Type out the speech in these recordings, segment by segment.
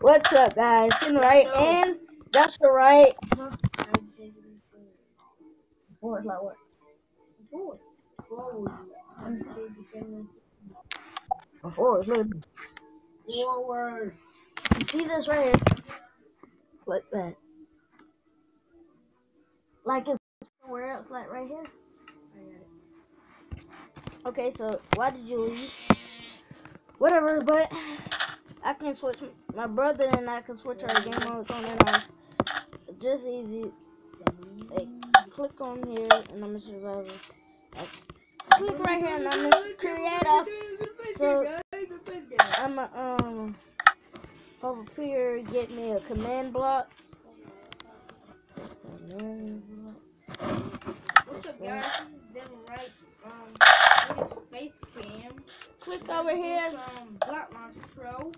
What's up, guys? Ken Wright and Joshua Wright. Four is like what? Four. Forward. Four. Forward. You see this right here? Like that. Like it's somewhere else, like right here. Okay, so why did you leave? Whatever, but I can switch. My brother and I can switch our game modes on and off. Just easy. Like, click on here and I'm a survivor. Like, click right here and I'm a creative. So I'm a, um over here get me a command block. Command block. What's up, guys? This is Devil Right. Um, face cam. Click over here. Some Block Launcher Pro.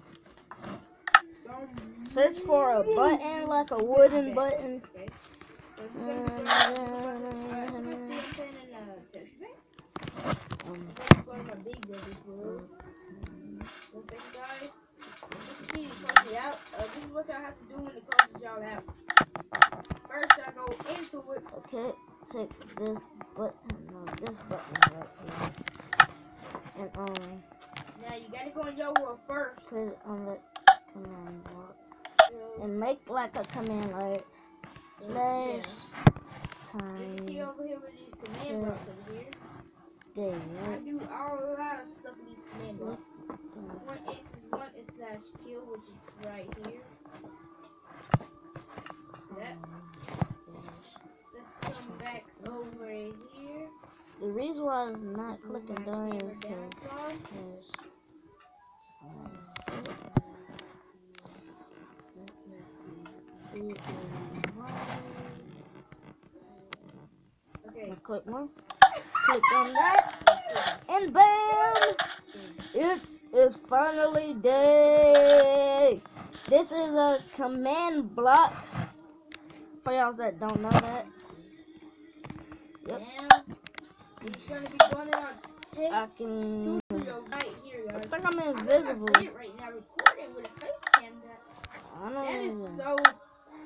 Some. Search for a button like a wooden button. Okay. So it's gonna be mm-hmm. Alright, so let's see if I'm in a touch bank. Let's my big brother's world. One second, guys. Let's see, close it out. Uh, this is what y'all have to do when it closes y'all out. First, I go into it. okay, take this button, no, this button right here, and um, Now you gotta go in your world first. put it on the command block. So, and make like a command like slash time. See over here with these command blocks over here. day, I do all Why it's not clicking is because. Okay. Click one. Click on that. And bam! It is finally day. This is a command block. For y'all that don't know that. Yep. Now, it's gonna be going on text I can. studio right here, I guys. think I'm I'm invisible. in my bed right now recording with a face cam. That, I that is so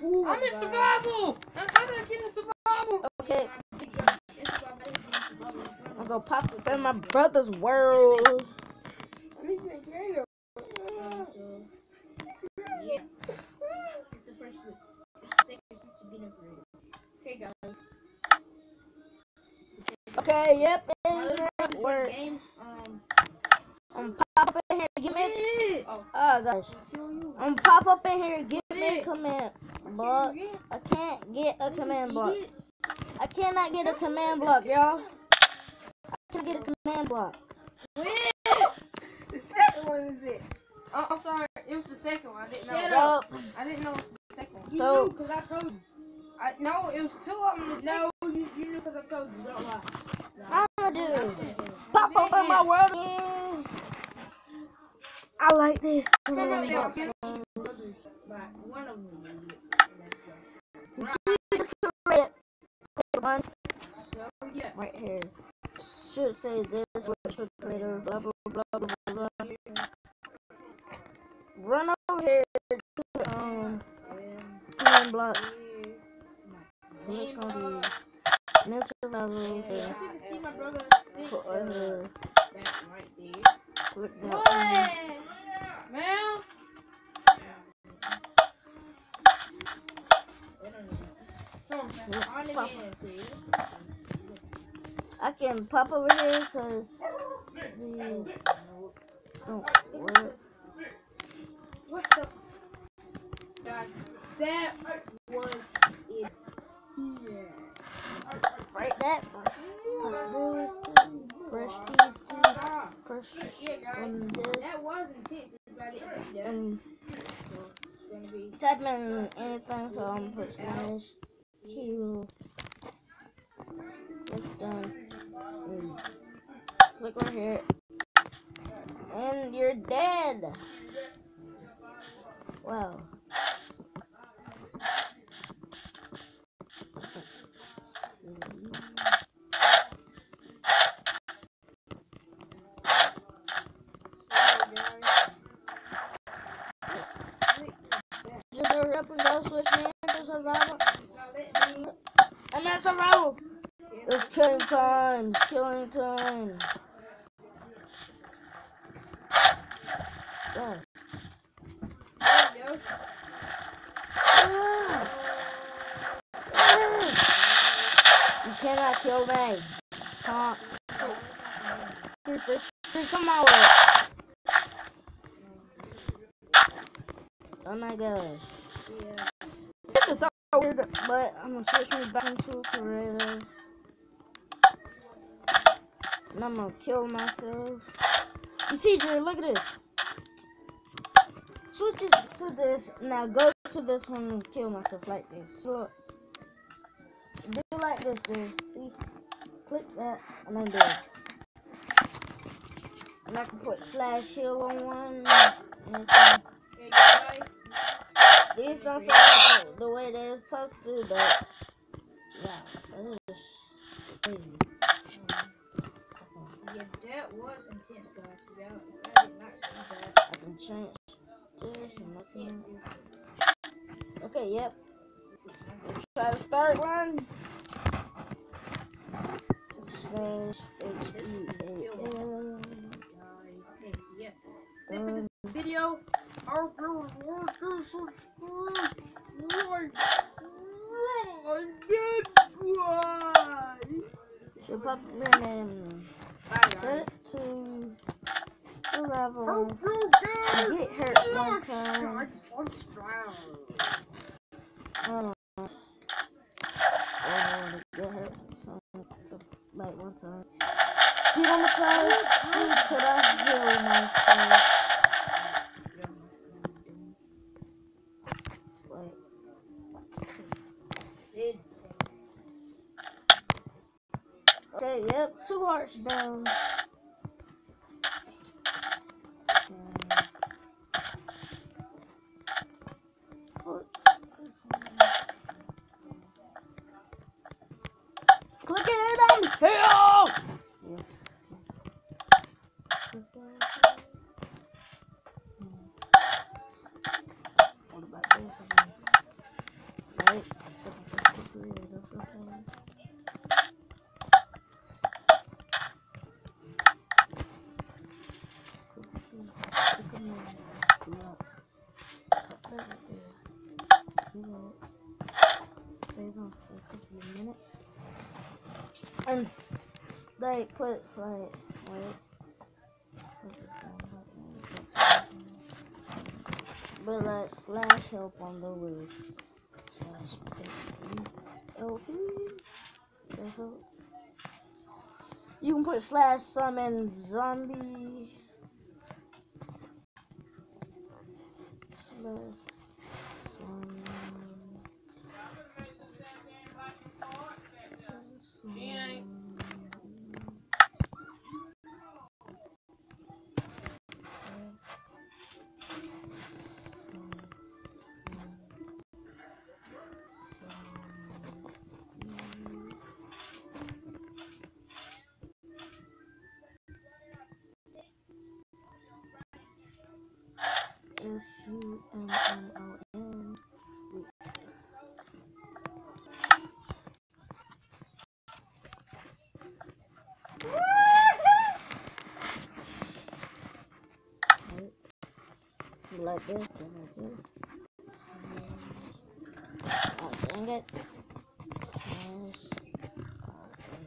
cool. I'm in survival. I'm, I'm not getting survival. Okay, My big brother- it's my big brother. I'm gonna pop up in my brother's world. I need to get him. Um, so, yeah. It's the first week. It's the second week to be number Okay, guys. Okay, yep, it brother's work. game. Um, I'm pop up in here, give me. Oh, gosh. I'm pop up in here, give me a command block. I can't get a command block. I cannot get a command block, y'all. I can't get a command block. The second one is it. Oh, I'm sorry. It was the second one. I didn't know. Shut So, up. I didn't know it was the second one. You So- knew 'cause I told you. I no, it was two of them. No, you, you knew 'cause I told you. Don't lie. I'm gonna do is pop up in my world. I like this block. one. Right here. Should say this creator, blah blah blah blah blah. Run over here to um blocks. Click on these. Brother big Put right uh, here. that right there. Click that. What? Man. On the Pop. man, please. I can pop over here because these don't work. What the? Guys, that was it. Yeah. Right that. Brush these two. Ah, Brush yeah, guys. on this. That was intense. Yeah. And be. type in anything, so I'm put Q. It's done. And click right here. And you're dead. Wow. Hurry up and go switch me into survival. Now let me. I'm in survival. It's killing time. It's killing time. Yeah. You cannot kill me. Come Creeper. Come my way. Oh my gosh. Yeah. Oh, Weird, but I'm gonna switch me back into creative. And I'm gonna kill myself. You see, Drew, look at this. Switch it to this. Now go to this one and kill myself like this. Look. Do it like this, dude. See? Click that, and I'm dead. And I can put slash heal on one. And Okay, you guys. These don't sound like the way they're supposed to, but yeah, that is crazy. Mm. Yeah, that was intense, guys. I did not see that. I can change this and nothing. Okay, yep. Let's try the start one. Slash H E A L. Yeah. Zip in this video. Should pop in and Bye, set it to. Hope you I get hurt one time. Hold on. Oh, get hurt. So, like one time. Dude, I'm gonna try to see could I heal myself. Hearts down. It on heal! Yes, yes. Click that. What about this one? Wait, a second, second, quickly, that's okay. And like put like wait. But like slash help on the roof. You can put slash summon zombie. Slash S U M M O N. Like this, then like this. Oh, dang it. Slash. Uh, It's on.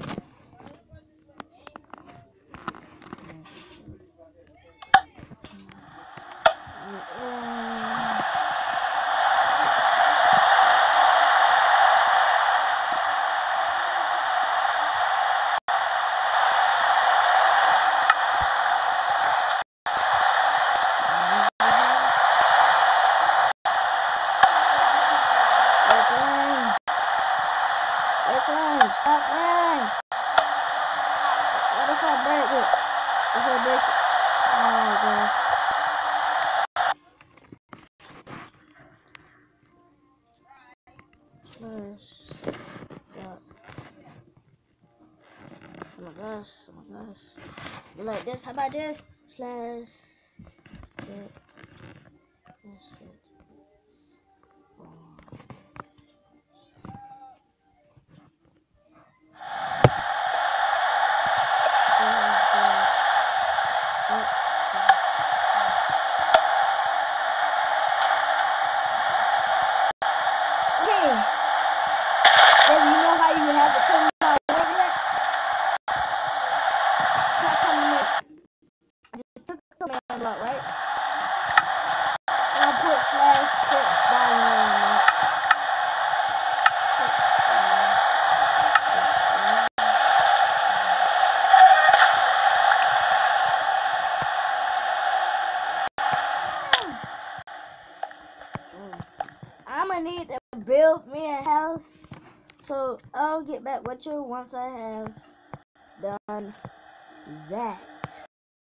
It's on. Stop running. What if I break it? If I break it? You like this? How about this? Slash. Set. block, right? And I put slash six by one. I'm gonna need to build me a house, so Get back with you once I have done that.